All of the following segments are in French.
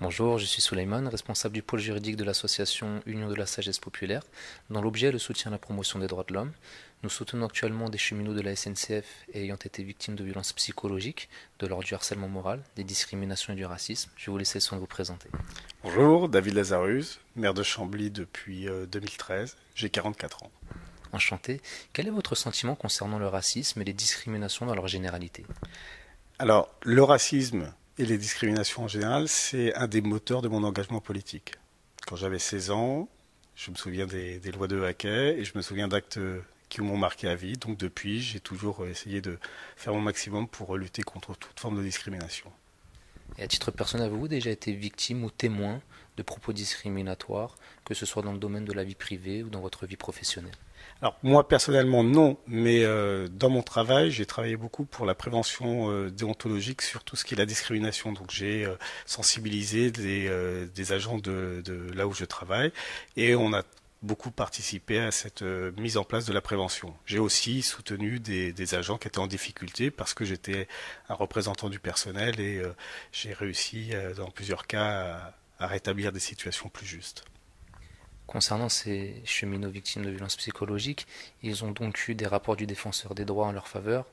Bonjour, je suis Souleyman, responsable du pôle juridique de l'association Union de la Sagesse Populaire, dont l'objet est le soutien à la promotion des droits de l'homme. Nous soutenons actuellement des cheminots de la SNCF ayant été victimes de violences psychologiques, de l'ordre du harcèlement moral, des discriminations et du racisme. Je vais vous laisser le soin de vous présenter. Bonjour, David Lazarus, maire de Chambly depuis 2013. Euh, J'ai 44 ans. Enchanté. Quel est votre sentiment concernant le racisme et les discriminations dans leur généralité? Alors, le racisme et les discriminations en général, c'est un des moteurs de mon engagement politique. Quand j'avais 16 ans, je me souviens des, lois de Hackey et je me souviens d'actes qui m'ont marqué à vie. Donc depuis, j'ai toujours essayé de faire mon maximum pour lutter contre toute forme de discrimination. Et à titre personnel, avez-vous déjà été victime ou témoin de propos discriminatoires, que ce soit dans le domaine de la vie privée ou dans votre vie professionnelle? Alors moi personnellement non, mais euh, dans mon travail j'ai travaillé beaucoup pour la prévention euh, déontologique sur tout ce qui est la discrimination. Donc j'ai euh, sensibilisé des, agents de, là où je travaille et on a beaucoup participé à cette mise en place de la prévention. J'ai aussi soutenu des, agents qui étaient en difficulté parce que j'étais un représentant du personnel et j'ai réussi dans plusieurs cas à rétablir des situations plus justes. Concernant ces cheminots victimes de violences psychologiques, ils ont donc eu des rapports du défenseur des droits en leur faveur.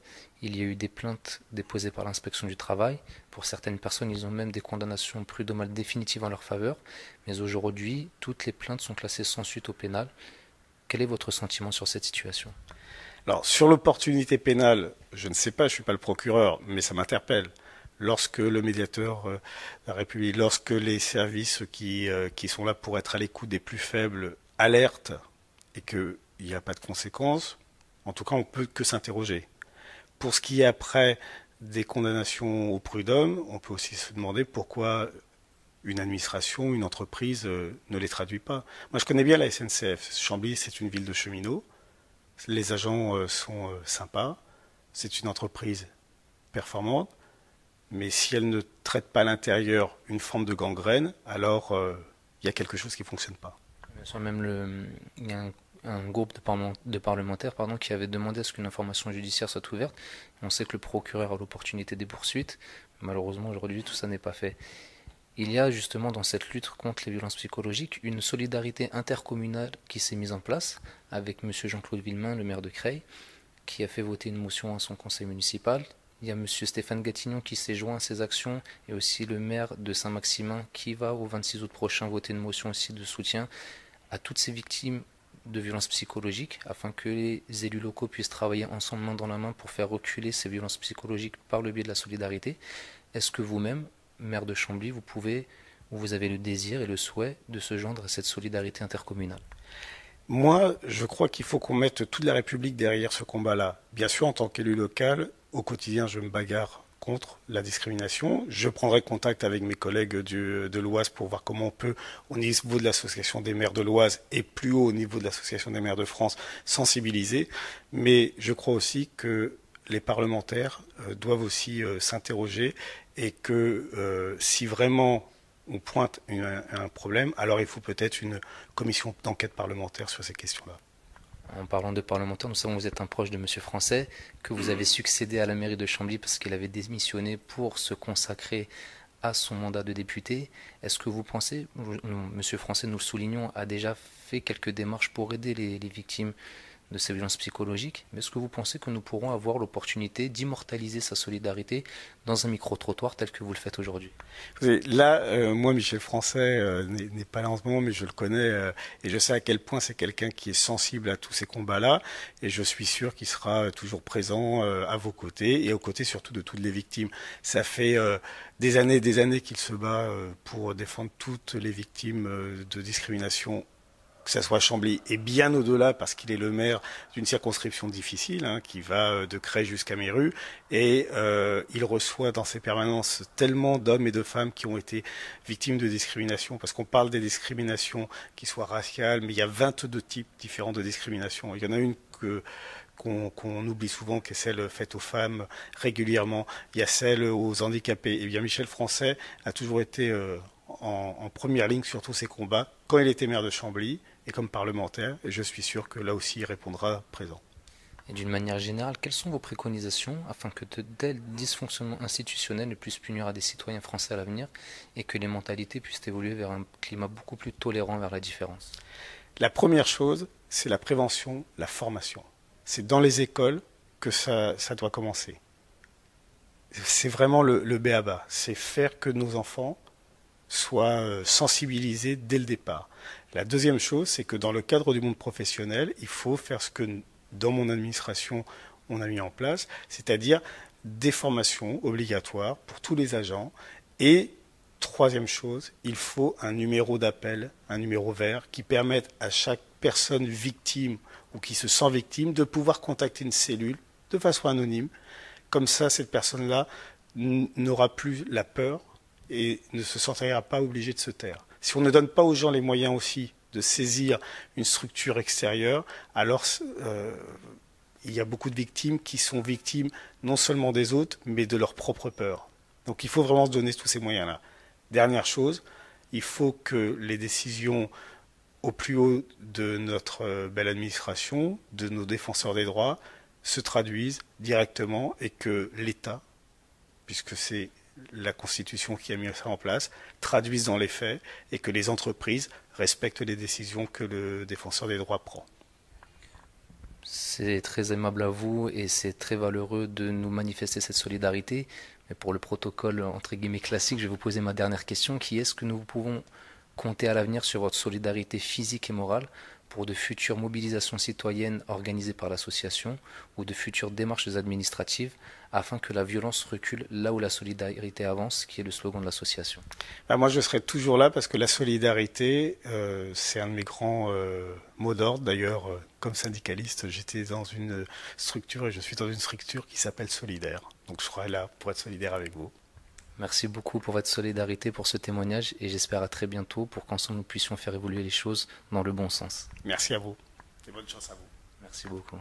Il y a eu des plaintes déposées par l'inspection du travail. Pour certaines personnes, ils ont même des condamnations prud'homales définitives en leur faveur. Mais aujourd'hui, toutes les plaintes sont classées sans suite au pénal. Quel est votre sentiment sur cette situation? Alors, sur l'opportunité pénale, je ne sais pas, je ne suis pas le procureur, mais ça m'interpelle lorsque le médiateur euh, de la République, lorsque les services qui, euh, qui sont là pour être à l'écoute des plus faibles alertent et qu'il n'y a pas de conséquences, en tout cas, on ne peut que s'interroger. Pour ce qui est après des condamnations au prud'homme, on peut aussi se demander pourquoi une administration, une entreprise euh, ne les traduit pas. Moi, je connais bien la SNCF. Chambly, c'est une ville de cheminots. Les agents sont sympas. C'est une entreprise performante mais si elle ne traite pas à l'intérieur une forme de gangrène, alors euh, il y a quelque chose qui ne fonctionne pas. Il y a un, groupe de, parlementaires pardon, qui avait demandé à ce qu'une information judiciaire soit ouverte. On sait que le procureur a l'opportunité des poursuites. Malheureusement, aujourd'hui, tout ça n'est pas fait. Il y a justement dans cette lutte contre les violences psychologiques une solidarité intercommunale qui s'est mise en place avec M. Jean-Claude Villemain, le maire de Creil, qui a fait voter une motion à son conseil municipal il y a M. Stéphane Gatignon qui s'est joint à ces actions et aussi le maire de Saint-Maximin qui va au 26 août prochain voter une motion aussi de soutien à toutes ces victimes de violences psychologiques afin que les élus locaux puissent travailler ensemble main dans la main pour faire reculer ces violences psychologiques par le biais de la solidarité. Est-ce que vous-même, maire de Chambly, vous pouvez ou vous avez le désir et le souhait de se joindre à cette solidarité intercommunale? Moi, je crois qu'il faut qu'on mette toute la République derrière ce combat-là. Bien sûr, en tant qu'élu local, au quotidien, je me bagarre contre la discrimination. Je prendrai contact avec mes collègues de l'Oise pour voir comment on peut, au niveau de l'association des maires de l'Oise et plus haut au niveau de l'association des maires de France, sensibiliser. Mais je crois aussi que les parlementaires euh, doivent aussi euh, s'interroger et que euh, si vraiment on pointe un problème, alors il faut peut-être une commission d'enquête parlementaire sur ces questions-là. En parlant de parlementaire, nous savons que vous êtes un proche de M. Français, que vous avez succédé à la mairie de Chambly parce qu'il avait démissionné pour se consacrer à son mandat de député. Est-ce que vous pensez, M. Français, nous le soulignons, a déjà fait quelques démarches pour aider les victimes de ces violences psychologiques, mais est-ce que vous pensez que nous pourrons avoir l'opportunité d'immortaliser sa solidarité dans un micro-trottoir tel que vous le faites aujourd'hui? Là, euh, moi, Michel Français euh, n'est pas là en ce moment, mais je le connais euh, et je sais à quel point c'est quelqu'un qui est sensible à tous ces combats-là et je suis sûr qu'il sera toujours présent à vos côtés et aux côtés surtout de toutes les victimes. Ça fait des années et des années qu'il se bat pour défendre toutes les victimes de discrimination que ce soit Chambly, et bien au-delà, parce qu'il est le maire d'une circonscription difficile, hein, qui va euh, de Cray jusqu'à Méru, et euh, il reçoit dans ses permanences tellement d'hommes et de femmes qui ont été victimes de discrimination, parce qu'on parle des discriminations qui soient raciales, mais il y a 22 types différents de discrimination. Il y en a une que qu'on oublie souvent, qui est celle faite aux femmes régulièrement. Il y a celle aux handicapés. Et bien Michel Français a toujours été euh, en, en, première ligne sur tous ces combats quand il était maire de Chambly et comme parlementaire, et je suis sûr que là aussi il répondra présent. Et d'une manière générale, quelles sont vos préconisations afin que de tels dysfonctionnements institutionnels ne puissent punir à des citoyens français à l'avenir et que les mentalités puissent évoluer vers un climat beaucoup plus tolérant vers la différence? La première chose, c'est la prévention, la formation. C'est dans les écoles que ça, ça doit commencer. C'est vraiment le, le béaba. C'est faire que nos enfants soient euh, sensibilisés dès le départ. La deuxième chose, c'est que dans le cadre du monde professionnel, il faut faire ce que dans mon administration on a mis en place, c'est-à-dire des formations obligatoires pour tous les agents et Troisième chose, il faut un numéro d'appel, un numéro vert, qui permette à chaque personne victime ou qui se sent victime de pouvoir contacter une cellule de façon anonyme. Comme ça, cette personne-là n'aura plus la peur et ne se sentira pas obligée de se taire. Si on ne donne pas aux gens les moyens aussi de saisir une structure extérieure, alors euh, il y a beaucoup de victimes qui sont victimes non seulement des autres, mais de leur propre peur. Donc il faut vraiment se donner tous ces moyens-là. Dernière chose, il faut que les décisions au plus haut de notre euh, belle administration, de nos défenseurs des droits, se traduisent directement et que l'État, puisque c'est la Constitution qui a mis ça en place, traduise dans les faits et que les entreprises respectent les décisions que le défenseur des droits prend. C'est très aimable à vous et c'est très valeureux de nous manifester cette solidarité. Mais pour le protocole entre guillemets classique, je vais vous poser ma dernière question qui est ce que nous pouvons compter à l'avenir sur votre solidarité physique et morale? Pour de futures mobilisations citoyennes organisées par l'association ou de futures démarches administratives afin que la violence recule là où la solidarité avance, qui est le slogan de l'association bah, Moi, je serai toujours là parce que la solidarité, euh, c'est un de mes grands euh, mots d'ordre. D'ailleurs, euh, comme syndicaliste, j'étais dans une structure et je suis dans une structure qui s'appelle Solidaire. Donc, je serai là pour être solidaire avec vous. Merci beaucoup pour votre solidarité, pour ce témoignage et j'espère à très bientôt pour qu'ensemble nous puissions faire évoluer les choses dans le bon sens. Merci à vous et bonne chance à vous. Merci beaucoup.